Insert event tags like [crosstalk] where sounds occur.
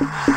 you [laughs]